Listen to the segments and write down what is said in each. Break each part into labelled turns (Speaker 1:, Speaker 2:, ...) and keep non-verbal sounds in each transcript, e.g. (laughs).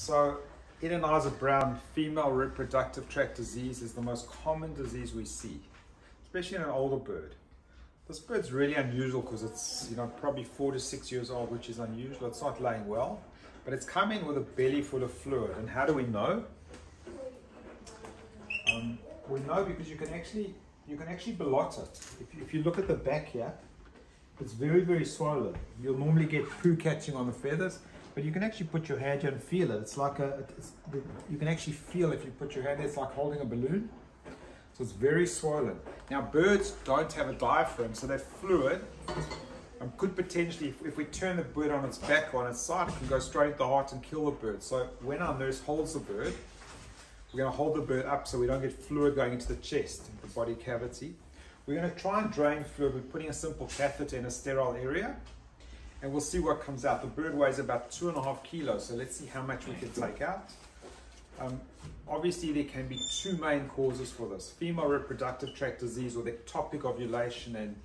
Speaker 1: So, in an ISA Brown female reproductive tract disease is the most common disease we see, especially in an older bird. This bird's really unusual because it's you know probably four to six years old, which is unusual. It's not laying well, but it's coming with a belly full of fluid. And how do we know? Um, we know because you can actually you can actually blot it. If you, if you look at the back here, it's very very swollen. You'll normally get poo catching on the feathers, but you can actually put your hand here and feel it. It's like a it's, you can actually feel if you put your hand there. It's like holding a balloon. So it's very swollen. Now birds don't have a diaphragm, so that fluid um, could potentially, if, if, we turn the bird on its back or on its side, it can go straight into the heart and kill the bird. So when our nurse holds the bird, we're going to hold the bird up so we don't get fluid going into the chest, the body cavity. We're going to try and drain fluid with putting a simple catheter in a sterile area. And we'll see what comes out. The bird weighs about two and a half kilos, so let's see how much we can take out. Um, obviously, there can be two main causes for this. Female reproductive tract disease or the ectopic ovulation and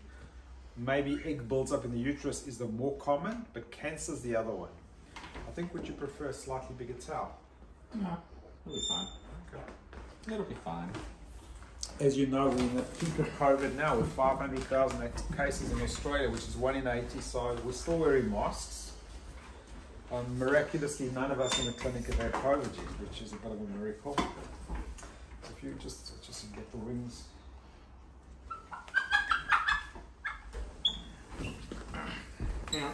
Speaker 1: maybe egg builds up in the uterus is the more common, but cancer is the other one. I think would you prefer a slightly bigger towel?
Speaker 2: No, it'll be fine. Okay. It'll be fine.
Speaker 1: As you know, we're in the peak of COVID now with 500,000 cases in Australia, which is 1 in 80, so we're still wearing masks. Um, miraculously, none of us in the clinic have had COVID yet, which is a bit of a miracle. If you just just get the wings. Yeah.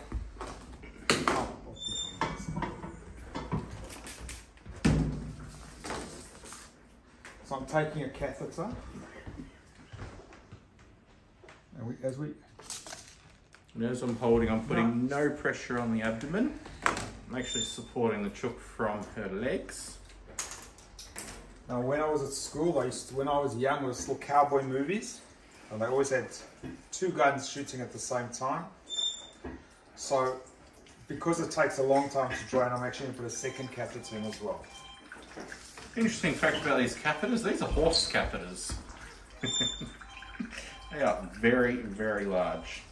Speaker 1: So I'm taking a catheter, and we, as we
Speaker 2: and as I'm holding, I'm putting no. no pressure on the abdomen. I'm actually supporting the chook from her legs.
Speaker 1: Now, when I was at school, I used to, when I was young, there was still cowboy movies, and they always had two guns shooting at the same time. So, because it takes a long time to drain, I'm actually going to put a second catheter in as well.
Speaker 2: Interesting fact about these catheters, these are horse catheters. (laughs) they are very, very large.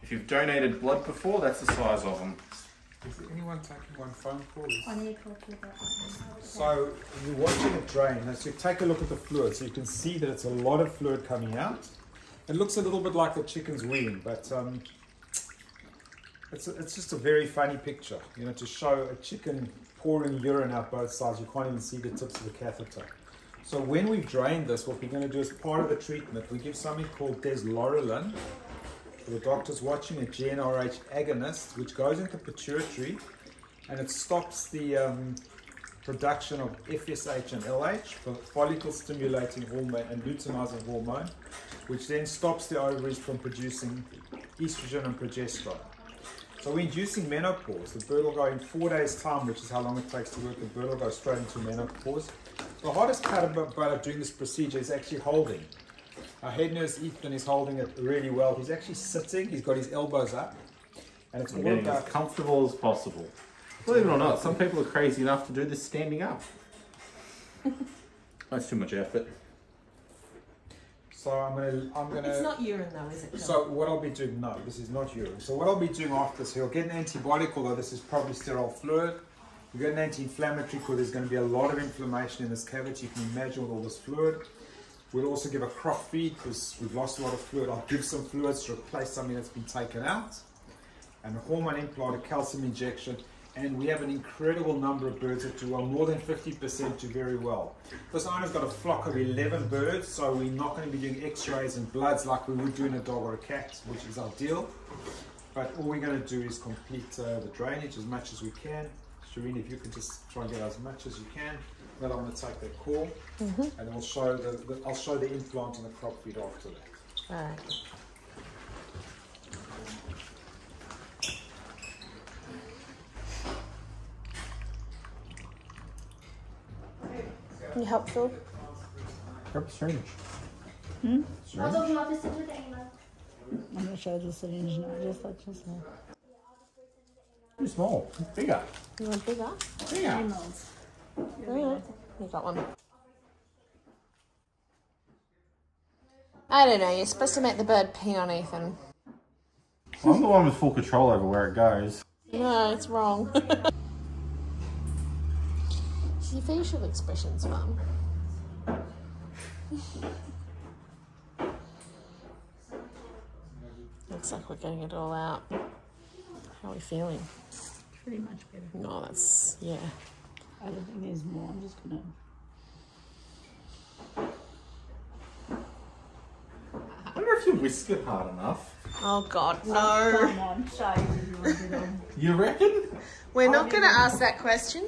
Speaker 2: If you've donated blood before, that's the size of them.
Speaker 1: Is there anyone taking one phone call? I need to talk to you about that. So you're watching it drain. So you take a look at the fluid. So you can see that it's a lot of fluid coming out. It looks a little bit like the chicken's ween, but um, it's, a, it's just a very funny picture. You know, to show a chicken pouring urine out both sides. You can't even see the tips of the catheter. So when we've drained this, what we're going to do as part of the treatment, we give something called deslorelin, the doctors watching a GnRH agonist, which goes into the pituitary and it stops the um, production of FSH and LH, follicle stimulating hormone and luteinizing hormone, which then stops the ovaries from producing estrogen and progesterone. So we're inducing menopause. The bird will go in four days' time, which is how long it takes to work. The bird will go straight into menopause. The hardest part about doing this procedure is actually holding. Our head nurse Ethan is holding it really well. He's actually sitting, he's got his elbows up.
Speaker 2: And it's all getting about... as comfortable as possible. Believe it or not, some people are crazy enough to do this standing up. (laughs) That's too much effort.
Speaker 1: So I'm gonna, I'm gonna.
Speaker 3: It's not urine though, is it?
Speaker 1: So what I'll be doing? No, this is not urine. So what I'll be doing after this, he'll get an antibiotic, although this is probably sterile fluid. You get an anti-inflammatory because there's going to be a lot of inflammation in this cavity. You can imagine with all this fluid. We'll also give a crop feed because we've lost a lot of fluid. I'll give some fluids to replace something that's been taken out. And a hormone implant, a calcium injection. And we have an incredible number of birds that do well. More than 50% do very well. This owner's got a flock of 11 birds, so we're not going to be doing x-rays and bloods like we would do in a dog or a cat, which is ideal. But all we're going to do is complete uh, the drainage as much as we can. Shireen, if you can just try and get as much as you can. Then I'm going to take that core mm -hmm. and I'll show the, the, I'll show the implant and the crop feed after that.
Speaker 3: All right. You help Phil?
Speaker 2: Help syringe.
Speaker 4: Hmm? Syringe? I'm going to show the syringe now, just let you say.
Speaker 2: Too small. Bigger.
Speaker 3: You want bigger?
Speaker 2: Bigger.
Speaker 3: Alright, you got one. I don't know, you're supposed to make the bird pee on Ethan.
Speaker 2: I'm the one with full control over where it goes.
Speaker 3: No, it's wrong. (laughs) your facial expressions, Mum? Looks like we're getting it all out. How are we feeling?
Speaker 4: Pretty much better.
Speaker 3: No, that's yeah.
Speaker 4: I don't think there's more. I'm just gonna.
Speaker 2: I wonder if you whisk it hard enough.
Speaker 3: Oh God, oh,
Speaker 4: Come
Speaker 3: no.
Speaker 4: on, show you if you want to do
Speaker 2: You reckon?
Speaker 3: We're not going to ask that question.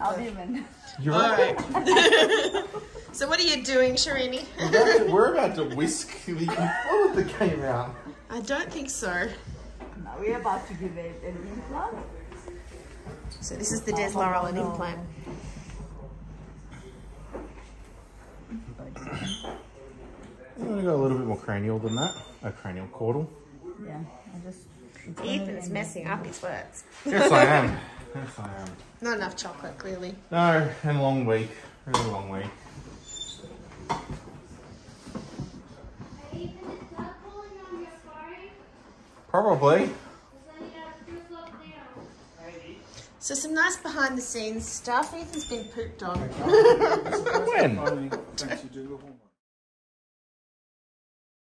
Speaker 4: I'll even.
Speaker 2: You
Speaker 3: All
Speaker 2: reckon?
Speaker 3: right. (laughs) so what are you doing, Sharini?
Speaker 2: We're about to, we're about to whisk the fluid that came out.
Speaker 3: I don't think so.
Speaker 4: No, we're about to give it an implant.
Speaker 3: So this is the Des Laurel oh, implant.
Speaker 2: I'm going to go a little bit more cranial than that. A cranial caudal.
Speaker 4: Yeah, I just.
Speaker 3: Ethan's messing up his words.
Speaker 2: Yes, I am. (laughs) Yes, I am.
Speaker 3: Not enough chocolate, clearly.
Speaker 2: No, and a long week. Really long week. Probably.
Speaker 3: So some nice behind the scenes stuff. Ethan's been pooped on.
Speaker 2: When?